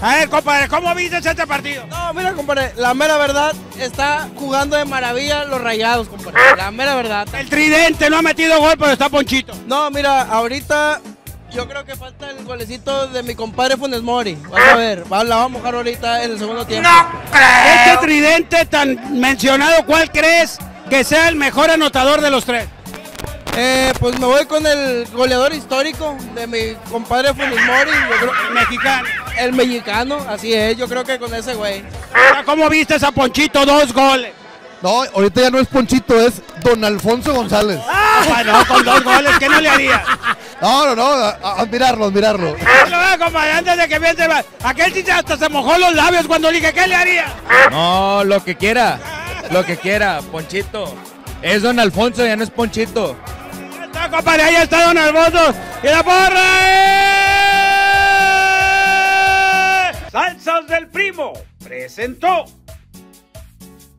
A ver, compadre, ¿cómo viste este partido? No, mira, compadre, la mera verdad está jugando de maravilla los rayados, compadre. La mera verdad. El tridente no ha metido gol, pero está Ponchito. No, mira, ahorita yo creo que falta el golecito de mi compadre Funes Mori. Vas a ver, la vamos a mojar ahorita en el segundo tiempo. Este tridente tan mencionado, ¿cuál crees que sea el mejor anotador de los tres? Eh, pues me voy con el goleador histórico de mi compadre Funes Mori. yo creo- Mexicano. El mexicano, así es, yo creo que con ese güey. Ahora, ¿Cómo viste a Ponchito? Dos goles. No, ahorita ya no es Ponchito, es Don Alfonso González. Ah, no, con dos goles, ¿qué no le haría? No, no, no, admirarlo, admirarlo. Lo veo, compadre, antes de que piense más. Aquel sí hasta se mojó los labios cuando le dije, ¿qué le haría? No, lo que quiera. Lo que quiera, Ponchito. Es Don Alfonso, ya no es Ponchito. Ahí está, compadre, ahí está Don Alfonso. ¡Y la porra! Salsas del Primo presentó.